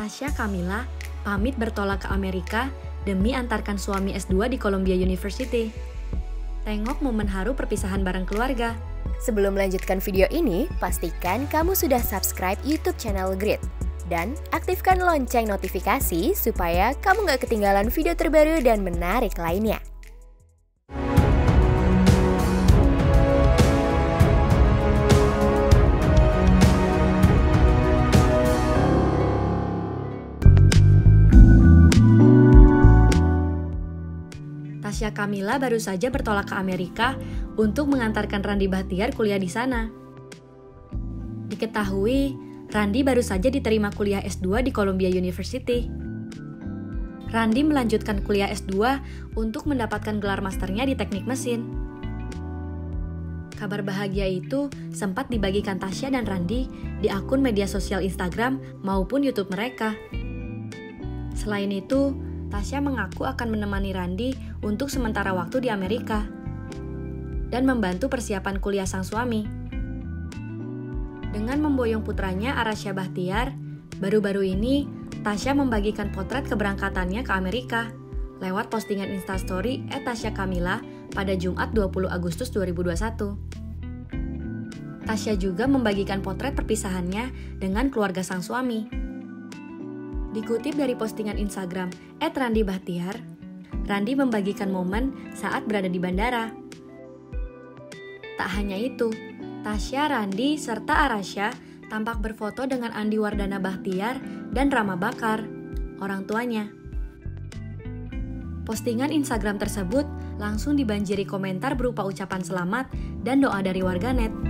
Tasya Kamila pamit bertolak ke Amerika demi antarkan suami S2 di Columbia University. Tengok momen haru perpisahan bareng keluarga. Sebelum melanjutkan video ini, pastikan kamu sudah subscribe YouTube channel Grid. Dan aktifkan lonceng notifikasi supaya kamu gak ketinggalan video terbaru dan menarik lainnya. Tasya Kamila baru saja bertolak ke Amerika untuk mengantarkan Randi Bahtiar kuliah di sana. Diketahui, Randi baru saja diterima kuliah S2 di Columbia University. Randi melanjutkan kuliah S2 untuk mendapatkan gelar masternya di teknik mesin. Kabar bahagia itu sempat dibagikan Tasya dan Randi di akun media sosial Instagram maupun YouTube mereka. Selain itu, Tasya mengaku akan menemani Randi untuk sementara waktu di Amerika dan membantu persiapan kuliah sang suami. Dengan memboyong putranya Arasya Bahtiar, baru-baru ini Tasya membagikan potret keberangkatannya ke Amerika lewat postingan instastory Tasya Kamila pada Jumat 20 Agustus 2021. Tasya juga membagikan potret perpisahannya dengan keluarga sang suami. Dikutip dari postingan Instagram @randi Bahtiar, Randi membagikan momen saat berada di bandara. Tak hanya itu, Tasya, Randi, serta Arasya tampak berfoto dengan Andi Wardana Bahtiar dan Rama Bakar, orang tuanya. Postingan Instagram tersebut langsung dibanjiri komentar berupa ucapan selamat dan doa dari warganet.